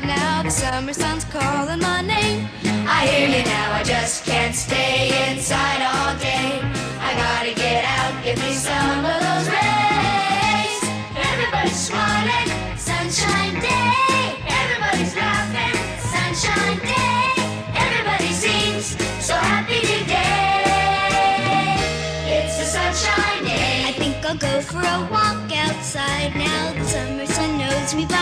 now, the summer sun's calling my name. I hear you now, I just can't stay inside all day. I gotta get out, give me some of those rays. Everybody's smiling, sunshine day. Everybody's laughing, sunshine day. Everybody seems so happy today. It's a sunshine day. I think I'll go for a walk outside now. The summer sun knows me by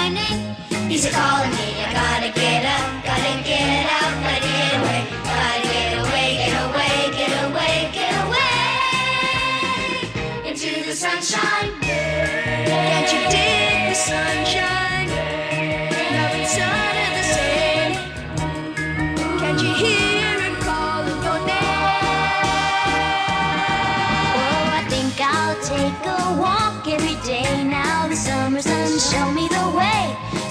the sunshine. Can't you dig the sunshine? Nothing's under the same. Can't you hear it calling your name? Oh, I think I'll take a walk every day now. The summer sun show me the way.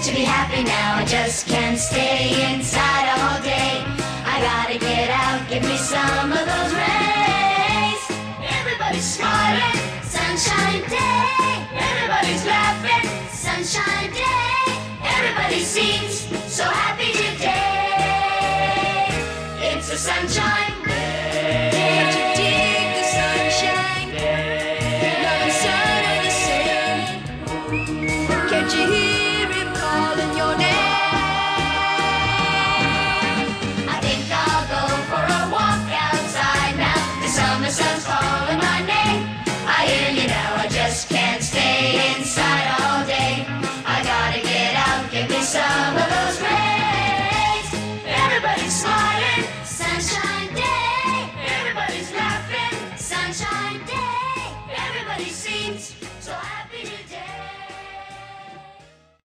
To be happy now, I just can't stay inside all day. I gotta get out, give me some of those rays. Everybody's smiling, sunshine day. Everybody's laughing, sunshine day. Everybody seems so happy today. It's a sunshine